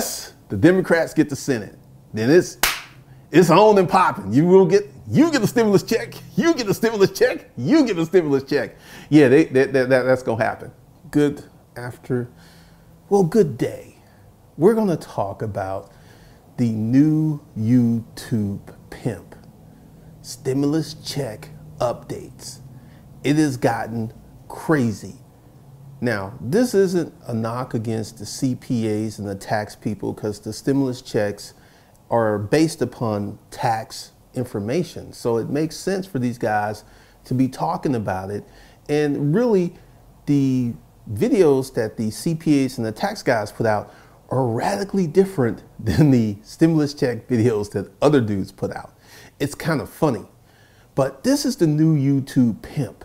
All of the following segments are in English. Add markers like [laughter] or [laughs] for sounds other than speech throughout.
unless the Democrats get the Senate, then it's it's on and popping. You will get you get the stimulus check, you get the stimulus check, you get the stimulus check. Yeah, they, they, that, that, that's gonna happen. Good after, well, good day. We're gonna talk about the new YouTube pimp stimulus check updates. It has gotten crazy. Now, this isn't a knock against the CPAs and the tax people because the stimulus checks are based upon tax information. So it makes sense for these guys to be talking about it. And really, the videos that the CPAs and the tax guys put out are radically different [laughs] than the stimulus check videos that other dudes put out. It's kind of funny. But this is the new YouTube pimp.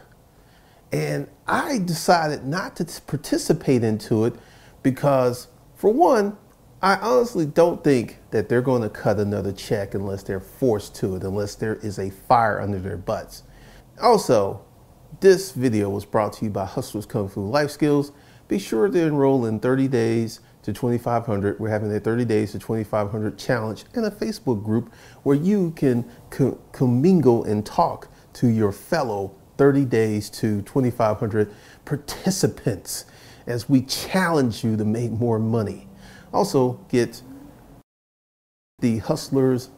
And I decided not to participate into it because, for one, I honestly don't think that they're going to cut another check unless they're forced to it, unless there is a fire under their butts. Also, this video was brought to you by Hustlers Kung Fu Life Skills. Be sure to enroll in 30 days to 2500. We're having a 30 days to 2500 challenge and a Facebook group where you can co commingle and talk to your fellow 30 days to 2500 participants as we challenge you to make more money. Also get the hustlers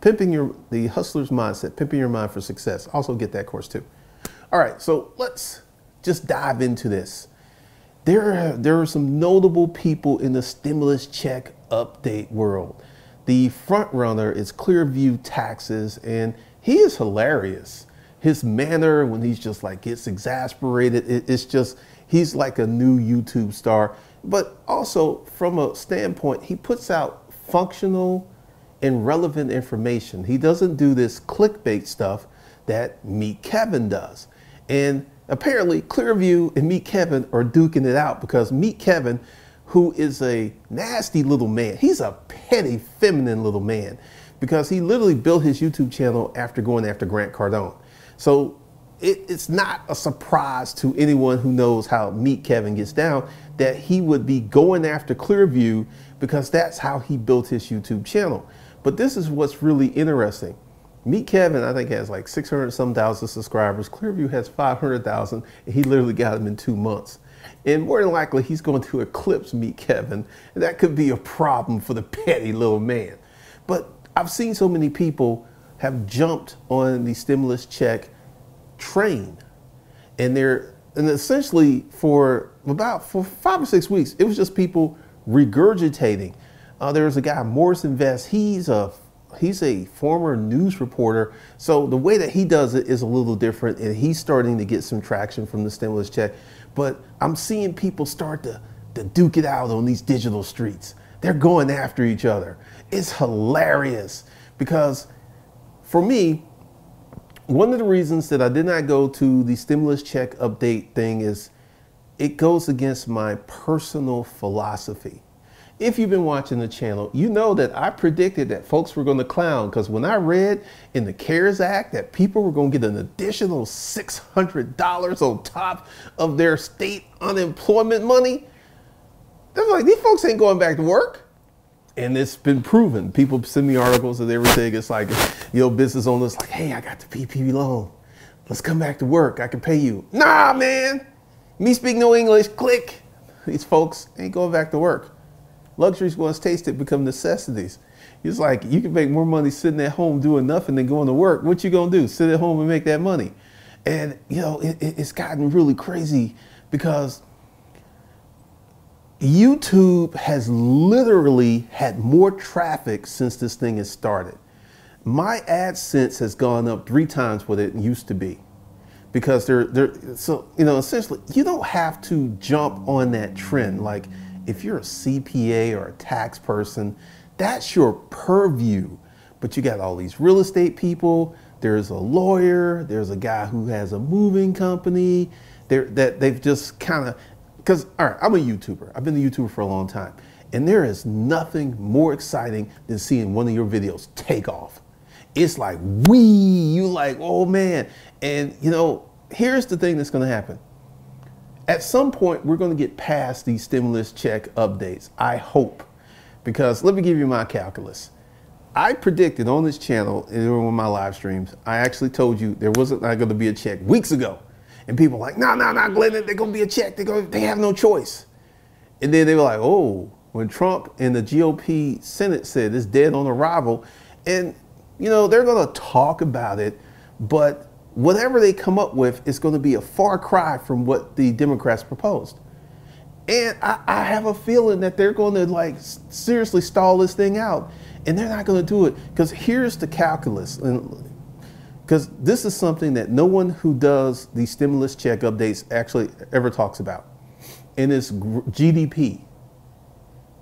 pimping your the hustler's mindset, pimping your mind for success. Also get that course too. All right, so let's just dive into this. There are, there are some notable people in the stimulus check update world. The front runner is ClearValue Taxes, and he is hilarious. His manner when he's just like gets exasperated, it, it's just he's like a new YouTube star. But also from a standpoint, he puts out functional and relevant information. He doesn't do this clickbait stuff that Meet Kevin does. And apparently ClearValue and Meet Kevin are duking it out because Meet Kevin, who is a nasty little man, he's a petty, feminine little man because he literally built his YouTube channel after going after Grant Cardone. So it, it's not a surprise to anyone who knows how Meet Kevin gets down that he would be going after ClearValue because that's how he built his YouTube channel. But this is what's really interesting. Meet Kevin, I think, has like 600 some thousand subscribers. ClearValue has 500,000, and he literally got them in two months. And more than likely, he's going to eclipse Meet Kevin, and that could be a problem for the [laughs] petty little man. But I've seen so many people have jumped on the stimulus check train, and they're and essentially for about for five or six weeks, it was just people regurgitating. Uh, there's a guy, Morris Invest. He's a he's a former news reporter. So the way that he does it is a little different, and he's starting to get some traction from the stimulus check. But I'm seeing people start to, to duke it out on these digital streets. They're going after each other. It's hilarious because for me, one of the reasons that I did not go to the stimulus check update thing is it goes against my personal philosophy. If you've been watching the channel, you know that I predicted that folks were going to clown because when I read in the CARES Act that people were going to get an additional $600 on top of their state unemployment money, they're like, these folks ain't going back to work and it's been proven. People send me articles and everything. It's like, you know, business owners like, hey, I got the PPP loan. Let's come back to work. I can pay you. Nah, man. Me speak no English. Click. These folks ain't going back to work. Luxuries once tasted become necessities. It's like you can make more money sitting at home doing nothing than going to work. What you gonna do? Sit at home and make that money? And you know, it, it's gotten really crazy because YouTube has literally had more traffic since this thing has started. My AdSense has gone up three times what it used to be because they're, they're so you know essentially you don't have to jump on that trend like if you're a CPA or a tax person that's your purview but you got all these real estate people there's a lawyer there's a guy who has a moving company there that they've just kind of because all right, I'm a YouTuber. I've been a YouTuber for a long time. And there is nothing more exciting than seeing one of your videos take off. It's like, we, you like, oh man. And you know, here's the thing that's gonna happen. At some point, we're gonna get past these stimulus check updates. I hope. because let me give you my calculus. I predicted on this channel in one of my live streams, I actually told you there wasn't going to be a check weeks ago. And people like, no, no, no, Glenn, they're to be a check. They're going they have no choice. And then they were like, oh, when Trump and the GOP Senate said it's dead on arrival, and you know, they're going to talk about it, but whatever they come up with is going to be a far cry from what the Democrats proposed. And I, I have a feeling that they're going to like seriously stall this thing out, and they're not going to do it because here's the calculus. Because this is something that no one who does the stimulus check updates actually ever talks about, and it's GDP.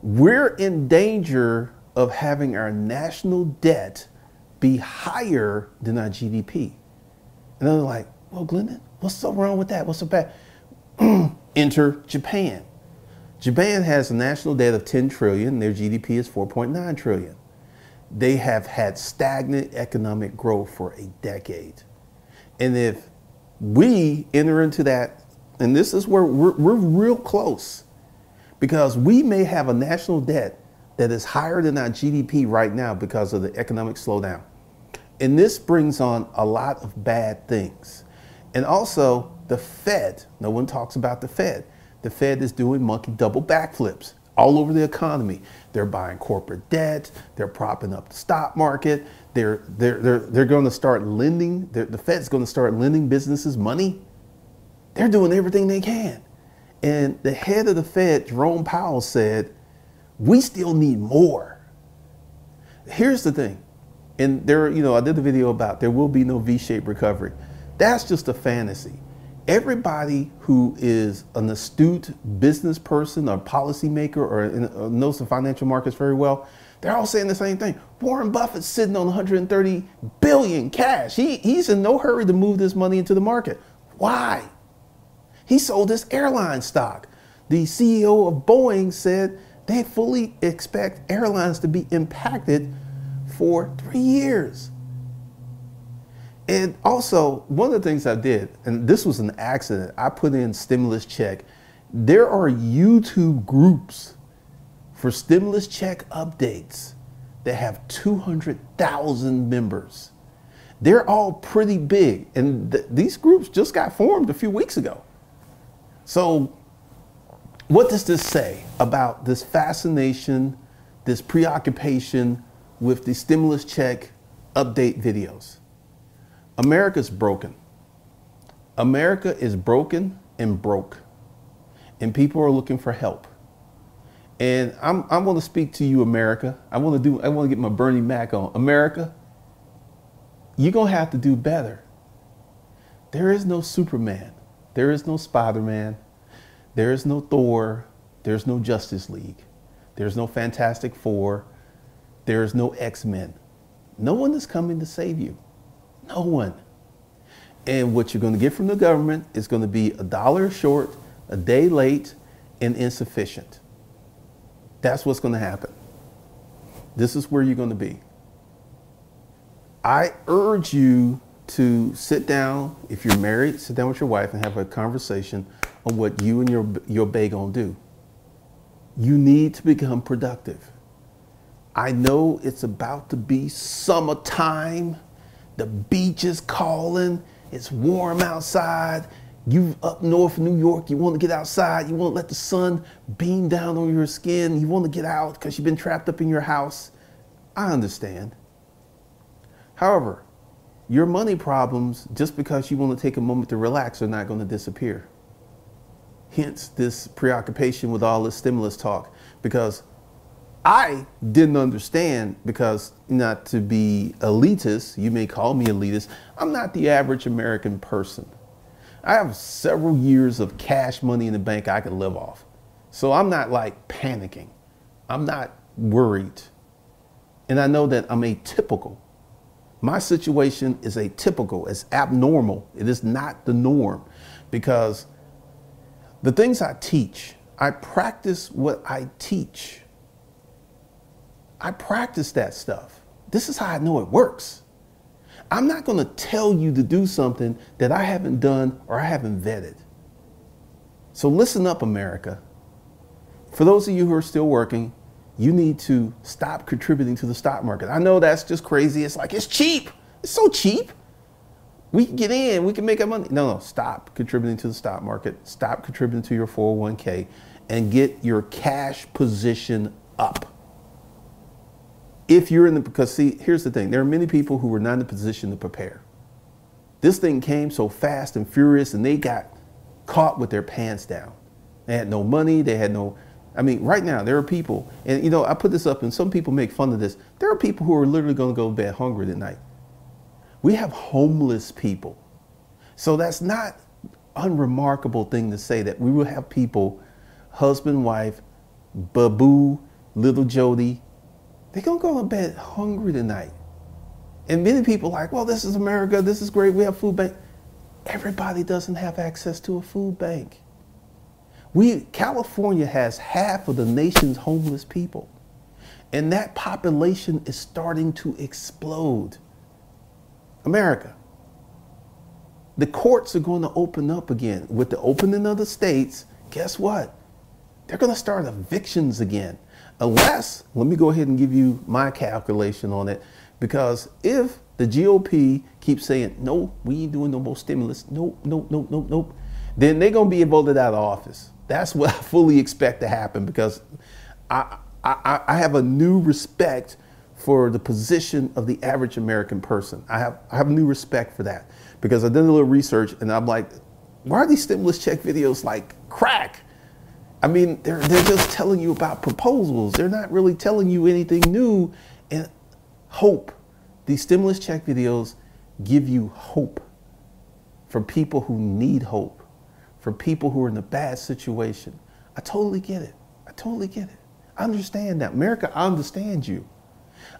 We're in danger of having our national debt be higher than our GDP. And they're like, well, Glendon, what's so wrong with that? What's so bad? [clears throat] Enter Japan. Japan has a national debt of 10 trillion. Their GDP is 4.9 trillion. They have had stagnant economic growth for a decade. And if we enter into that, and this is where we're, we're real close, because we may have a national debt that is higher than our GDP right now because of the economic slowdown. And this brings on a lot of bad things. And also, the Fed, no one talks about the Fed. The Fed is doing monkey double backflips all over the economy. They're buying corporate debt, they're propping up the stock market, they're, they're, they're, they're going to start lending, the Fed's going to start lending businesses money. They're doing everything they can. And the head of the Fed, Jerome Powell, said, We still need more. Here's the thing and there, you know, I did a video about there will be no V-shaped recovery. That's just a fantasy. Everybody who is an astute business person or policymaker or, or uh, knows the financial markets very well, they're all saying the same thing. Warren Buffett's sitting on 130 billion cash. He, he's in no hurry to move this money into the market. Why? He sold his airline stock. The CEO of Boeing said they fully expect airlines to be impacted for three years. And also, one of the things I did, and this was an accident, I put in stimulus check. There are YouTube groups for stimulus check updates that have 200,000 members. They're all pretty big, and th- these groups just got formed a few weeks ago. So, what does this say about this fascination, this preoccupation with the stimulus check update videos. America's broken. America is broken and broke, and people are looking for help. And I'm, I'm going to speak to you, America. I want to do. I want to get my Bernie Mac on. America, you're going to have to do better. There is no Superman. There is no Spider-Man. There is no Thor. There's no Justice League. There's no Fantastic Four. There is no X Men. No one is coming to save you. No one. And what you're going to get from the government is going to be a dollar short, a day late, and insufficient. That's what's going to happen. This is where you're going to be. I urge you to sit down, if you're married, sit down with your wife and have a conversation on what you and your, your bae gonna do. You need to become productive. I know it's about to be summertime. The beach is calling. It's warm outside. You up north New York, you want to get outside. You want to let the sun beam down on your skin. You want to get out because you've been trapped up in your house. I understand. However, your money problems, just because you want to take a moment to relax, are not going to disappear. Hence, this preoccupation with all this stimulus talk, because I didn't understand because not to be elitist, you may call me elitist, I'm not the average American person. I have several years of cash money in the bank I could live off. So I'm not like panicking. I'm not worried. And I know that I'm atypical. My situation is atypical, it's abnormal. It is not the norm because the things I teach, I practice what I teach. I practice that stuff. This is how I know it works. I'm not going to tell you to do something that I haven't done or I haven't vetted. So listen up, America. For those of you who are still working, you need to stop contributing to the stock market. I know that's just crazy. It's like, it's cheap. It's so cheap. We can get in, we can make our money. No, no, stop contributing to the stock market. Stop contributing to your 401k and get your cash position up. If you're in the, because see, here's the thing there are many people who were not in the position to prepare. This thing came so fast and furious and they got caught with their pants down. They had no money, they had no, I mean, right now there are people, and you know, I put this up and some people make fun of this. There are people who are literally going to go to bed hungry tonight. We have homeless people. So that's not unremarkable thing to say that we will have people, husband, wife, Babu, little Jody, they're gonna go to bed hungry tonight. And many people like, well, this is America, this is great, we have food bank. Everybody doesn't have access to a food bank. We, California has half of the nation's homeless people. And that population is starting to explode. America. The courts are going to open up again. With the opening of the states, guess what? They're going to start evictions again. Unless, let me go ahead and give you my calculation on it. Because if the GOP keeps saying, no, we ain't doing no more stimulus, nope, nope, nope, nope, nope, then they're going to be voted out of office. That's what I fully expect to happen because I, I, I have a new respect for the position of the average American person. I have, I have new respect for that because I did a little research and I'm like, why are these stimulus check videos like crack? I mean, they're, they're just telling you about proposals. They're not really telling you anything new and hope. These stimulus check videos give you hope for people who need hope for people who are in a bad situation. I totally get it. I totally get it. I understand that. America, I understand you.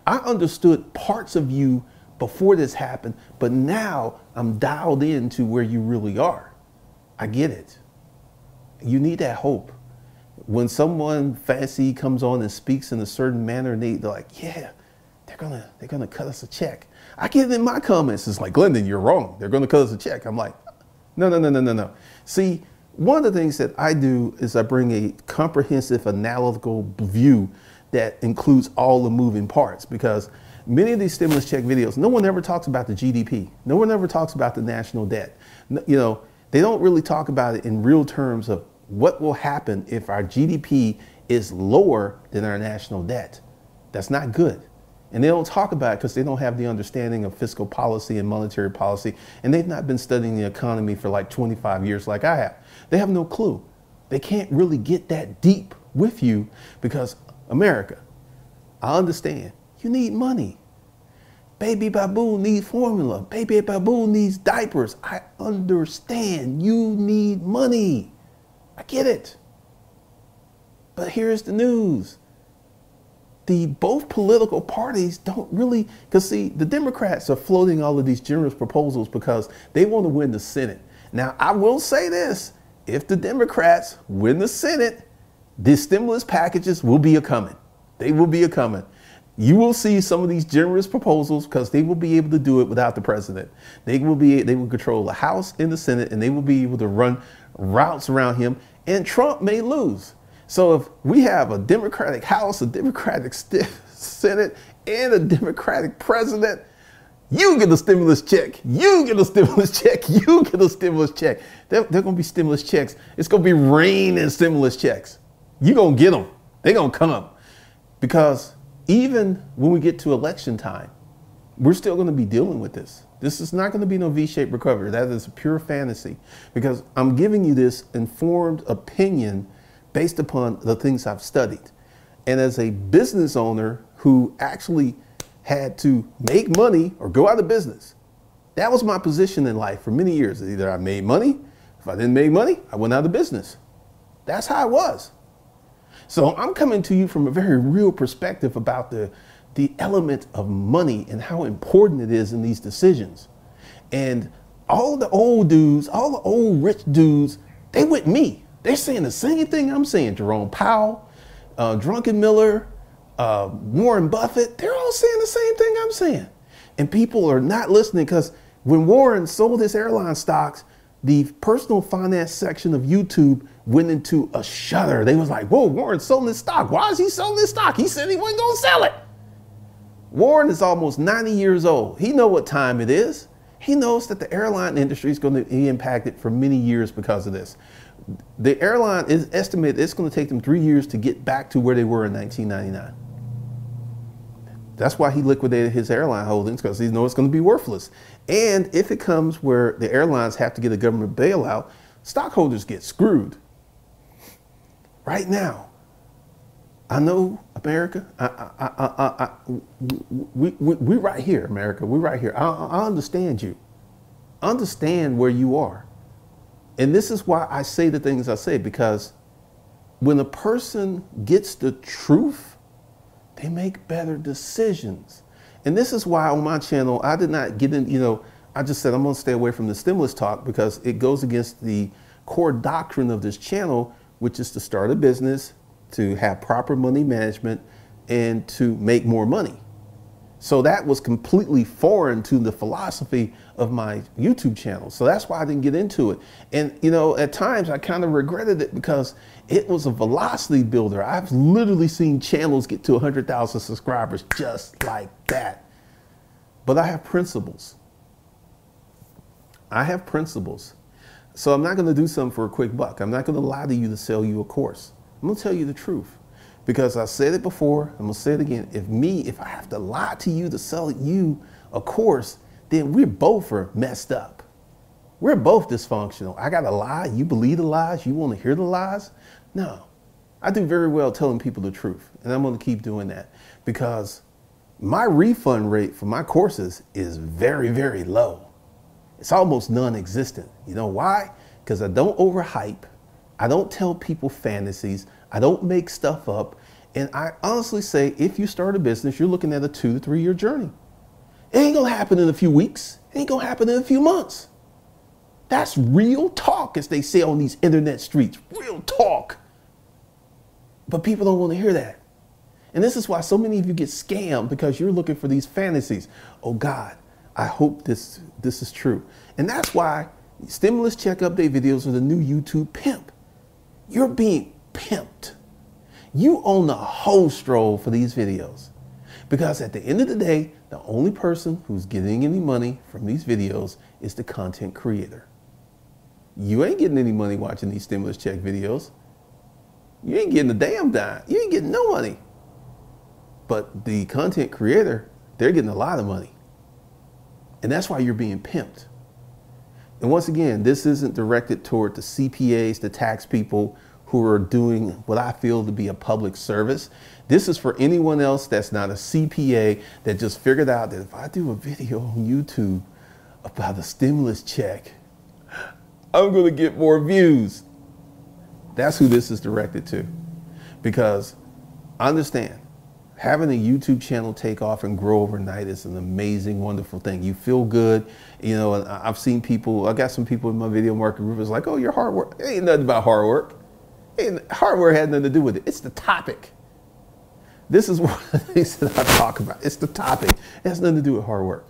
I understood parts of you before this happened, but now I'm dialed into where you really are. I get it. You need that hope. When someone fancy comes on and speaks in a certain manner, they, they're like, yeah, they're gonna they're gonna cut us a check. I get in my comments. It's like, Glendon, you're wrong. They're gonna cut us a check. I'm like, no, no, no, no, no, no. See, one of the things that I do is I bring a comprehensive analytical view that includes all the moving parts because many of these stimulus check videos, no one ever talks about the GDP. No one ever talks about the national debt. You know, they don't really talk about it in real terms of what will happen if our GDP is lower than our national debt. That's not good. And they don't talk about it because they don't have the understanding of fiscal policy and monetary policy. And they've not been studying the economy for like 25 years like I have. They have no clue. They can't really get that deep with you because America, I understand, you need money. Baby Baboon needs formula. Baby Baboon needs diapers. I understand you need money. I get it. But here's the news. The both political parties don't really because see the democrats are floating all of these generous proposals because they want to win the senate. Now i will say this if the democrats win the senate the stimulus packages will be a coming they will be a coming you will see some of these generous proposals because they will be able to do it without the president. They will be they will control the house and the senate and they will be able to run routes around him and trump may lose so if we have a Democratic House, a Democratic Senate, and a Democratic president, you get a stimulus check. You get a stimulus [laughs] check. You get a stimulus check. They're, going to be stimulus checks. It's going to be rain and stimulus checks. You're going to get them. They're going to come. Because even when we get to election time, we're still going to be dealing with this. This is not going to be no V-shaped recovery. That is a pure fantasy because I'm giving you this informed opinion based upon the things I've studied. And as a business owner who actually had to make money or go out of business, that was my position in life for many years. Either I made money, if I didn't make money, I went out of business. That's how it was. So I'm coming to you from a very real perspective about the, the element of money and how important it is in these decisions. And all the old dudes, all the old rich dudes, they with me. They're saying the same thing I'm saying. Jerome Powell, uh, Druckenmiller, uh, Warren Buffett, they're all saying the same thing I'm saying. And people are not listening because when Warren sold his airline stocks, the personal finance section of YouTube went into a shudder. They was like, whoa, Warren's selling his stock. Why is he selling his stock? He said he wasn't gonna sell it. Warren is almost 90 years old. He know what time it is. He knows that the airline industry is going to be impacted for many years because of this. The airline is estimated it's going to take them three years to get back to where they were in 1999. That's why he liquidated his airline holdings because he knows it's going to be worthless. And if it comes where the airlines have to get a government bailout, stockholders get screwed. Right now, I know America. I, I, I, we, we, we right here, America. We right here. I, I understand you. Understand where you are. And this is why I say the things I say because when a person gets the truth, they make better decisions. And this is why on my channel, I did not get in, you know, I just said I'm going to stay away from the stimulus talk because it goes against the core doctrine of this channel, which is to start a business, to have proper money management, and to make more money. So that was completely foreign to the philosophy of my YouTube channel. So that's why I didn't get into it. And, you know, at times I kind of regretted it because it was a velocity builder. I've literally seen channels get to 100,000 subscribers just like that. But I have principles. I have principles. So I'm not going to do something for a quick buck. I'm not going to lie to you to sell you a course. I'm to tell you the truth. Because I said it before, I'm gonna say it again. If me, if I have to lie to you to sell you a course, then we're both are messed up. We're both dysfunctional. I gotta lie. You believe the lies. You wanna hear the lies? No. I do very well telling people the truth. And I'm gonna keep doing that because my refund rate for my courses is very, very low. It's almost non existent. You know why? Because I don't overhype. I don't tell people fantasies. I don't make stuff up. And I honestly say, if you start a business, you're looking at a two to three year journey. It ain't gonna happen in a few weeks. It ain't gonna happen in a few months. That's real talk, as they say on these internet streets. Real talk. But people don't want to hear that. And this is why so many of you get scammed because you're looking for these fantasies. Oh God, I hope this this is true. And that's why stimulus check update videos are the new YouTube pimp. You're being pimped. You own the whole stroll for these videos. Because at the end of the day, the only person who's getting any money from these videos is the content creator. You ain't getting any money watching these stimulus check videos. You ain't getting a damn dime. You ain't getting no money. But the content creator, they're getting a lot of money. And that's why you're being pimped. And once again, this isn't directed toward the CPAs, the tax people who are doing what I feel to be a public service. This is for anyone else that's not a CPA that just figured out that if I do a video on YouTube about a stimulus check, I'm going to get more views. That's who this is directed to. Because I understand, having a YouTube channel take off and grow overnight is an amazing, wonderful thing. You feel good. You know, I've seen people, I got some people in my video marketing group is like, oh, your hard work. Ain't nothing about hard work. And hardware had nothing to do with it. It's the topic. This is [laughs] one of the things that I talk about. It's the topic. It has nothing to do with hard work.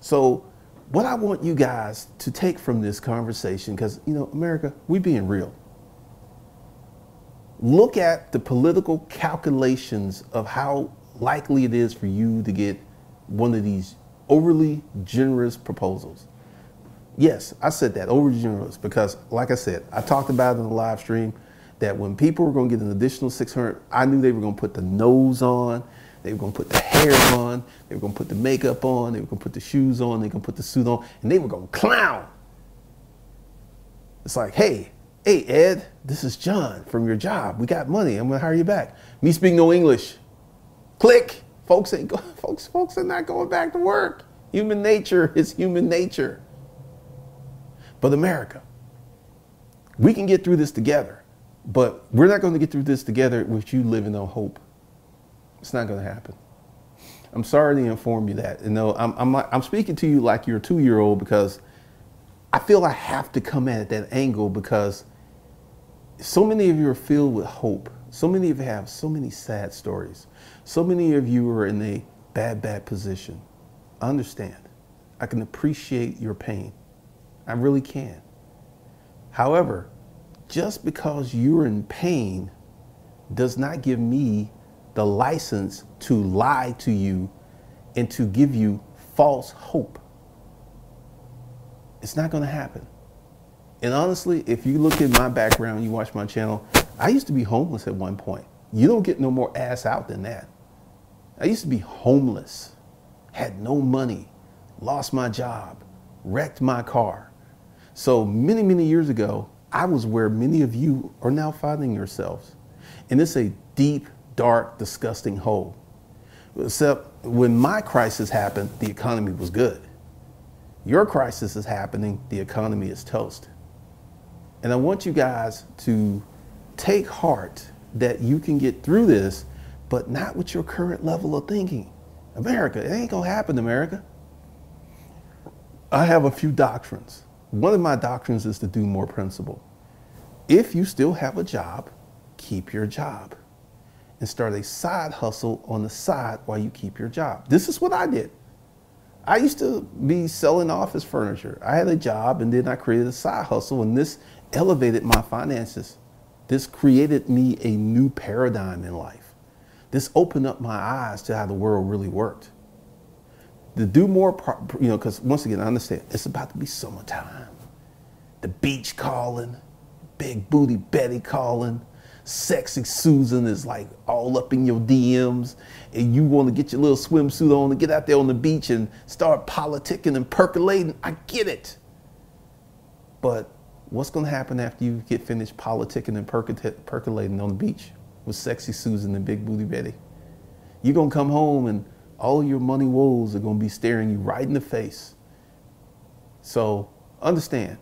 So what I want you guys to take from this conversation, because, you know, America, we being real. Look at the political calculations of how likely it is for you to get one of these overly generous proposals. Yes, I said that, overly generous, because like I said, I talked about it in the live stream that when people were going to get an additional 600, I knew they were going to put the nose on, they were going to put the hair on, they were going to put the makeup on, they were going to put the shoes on, they were going to put the suit on, and they were going to clown. It's like, hey, hey, Ed, this is John from your job. We got money. I'm going to hire you back. Me speak no English. Click. Folks ain't go, [laughs] folks, folks are not going back to work. Human nature is human nature. But America, we can get through this together. But we're not going to get through this together with you living on hope. It's not going to happen. I'm sorry to inform you that. You know, I'm, I'm, I'm speaking to you like you're a two year old because I feel I have to come at that angle because so many of you are filled with hope. So many of you have so many sad stories. So many of you are in a bad, bad position. I understand. I can appreciate your pain. I really can. However, just because you're in pain does not give me the license to lie to you and to give you false hope. It's not going to happen. And honestly, if you look at my background, you watch my channel, I used to be homeless at one point. You don't get no more ass out than that. I used to be homeless, had no money, lost my job, wrecked my car. So many, many years ago, I was where many of you are now finding yourselves. And it's a deep, dark, disgusting hole. Except when my crisis happened, the economy was good. Your crisis is happening, the economy is toast. And I want you guys to take heart that you can get through this, but not with your current level of thinking. America, it ain't gonna happen, America. I have a few doctrines. One of my doctrines is to do more principle. If you still have a job, keep your job and start a side hustle on the side while you keep your job. This is what I did. I used to be selling office furniture. I had a job and then I created a side hustle and this elevated my finances. This created me a new paradigm in life. This opened up my eyes to how the world really worked. To do more, you know, because once again, I understand it's about to be summertime. The beach calling, big booty Betty calling, sexy Susan is like all up in your DMs, and you want to get your little swimsuit on and get out there on the beach and start politicking and percolating. I get it. But what's going to happen after you get finished politicking and percolating on the beach with sexy Susan and big booty Betty? You're going to come home and all your money woes are going to be staring you right in the face. So understand,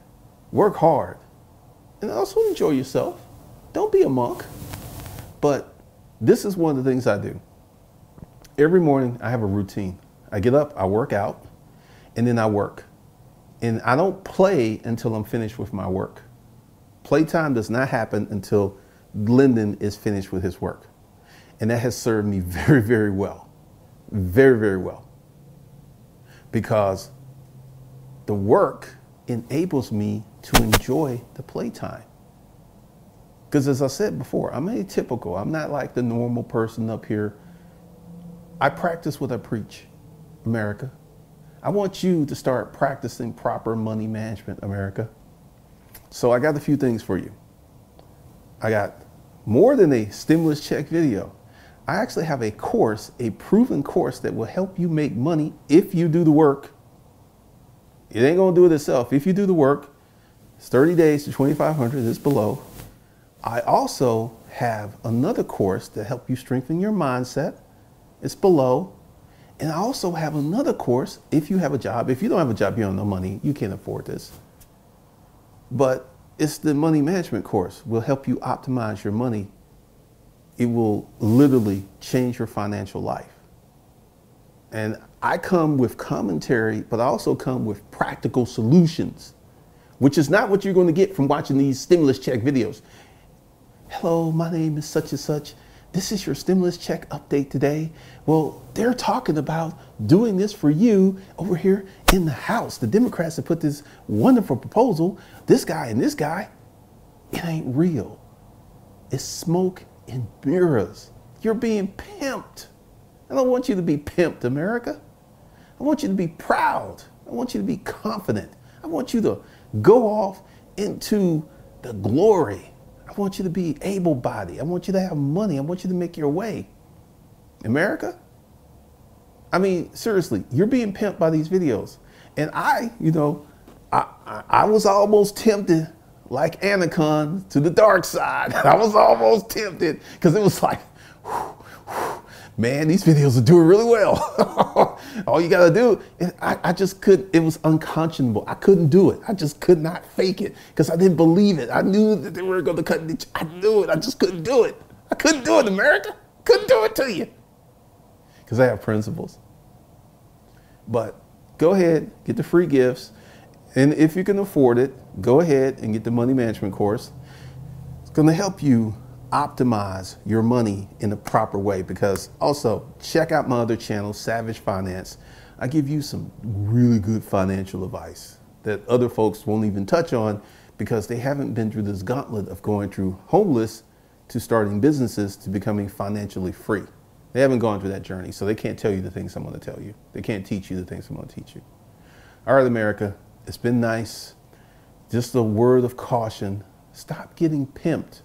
work hard and also enjoy yourself. Don't be a monk. But this is one of the things I do. Every morning I have a routine. I get up, I work out, and then I work. And I don't play until I'm finished with my work. Playtime does not happen until Glendon is finished with his work. And that has served me [laughs] very, very well. Very, very well. Because the work enables me to enjoy the playtime. Because as I said before, I'm atypical. I'm not like the normal person up here. I practice what I preach, America. I want you to start practicing proper money management, America. So I got a few things for you. I got more than a stimulus check video. I actually have a course, a proven course that will help you make money if you do the work. It ain't gonna do it itself. If you do the work, it's 30 days to 2,500, it's below. I also have another course to help you strengthen your mindset. It's below. And I also have another course if you have a job. If you don't have a job, you don't have no money, you can't afford this. But it's the money management course. will help you optimize your money. It will literally change your financial life. And I come with commentary, but I also come with practical solutions, which is not what you're going to get from watching these stimulus check videos. Hello, my name is such and such this is your stimulus check update today. Well, they're talking about doing this for you over here in the House. The Democrats have put this wonderful proposal. This guy and this guy, it ain't real. It's smoke and mirrors. You're being pimped. I don't want you to be pimped, America. I want you to be proud. I want you to be confident. I want you to go off into the glory I want you to be able bodied. I want you to have money. I want you to make your way. America? I mean, seriously, you're being pimped by these videos. And I, you know, I, I, I was almost tempted, like Anakin, to the dark side. [laughs] I was almost tempted because it was like, whew, whew, man, these videos are doing really well. [laughs] All you got to do, I, I just couldn't, it was unconscionable. I couldn't do it. I just could not fake it because I didn't believe it. I knew that they were going to cut, I knew it. I just couldn't do it. I couldn't do it, America. Couldn't do it to you because I have principles. But go ahead, get the free gifts. And if you can afford it, go ahead and get the money management course. It's going to help you optimize your money in the proper way because also check out my other channel, Savage Finance. I give you some really good financial advice that other folks won't even touch on because they haven't been through this gauntlet of going through homeless to starting businesses to becoming financially free. They haven't gone through that journey, so they can't tell you the things I'm going to tell you. They can't teach you the things I'm going to teach you. All right, America, it's been nice. Just a word of caution stop getting pimped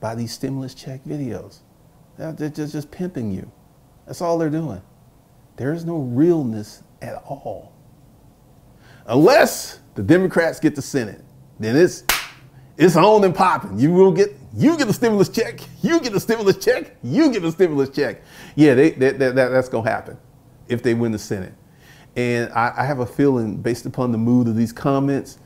by these stimulus check videos. They're just, just pimping you. That's all they're doing. There is no realness at all. Unless the Democrats get the Senate, then it's it's on and popping. You will get you get a stimulus check, you get a stimulus check, you get a stimulus check. Yeah, they, that, that, that's gonna happen if they win the Senate. And I, I, have a feeling, based upon the mood of these comments,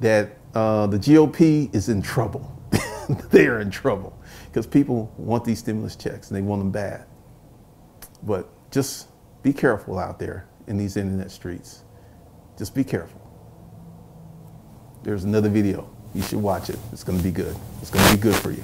that uh, the GOP is in trouble. [laughs] they are in trouble because people want these stimulus checks and they want them bad. But just be careful out there in these internet streets. Just be careful. There's another video. You should watch it. It's going to be good. It's going to be good for you.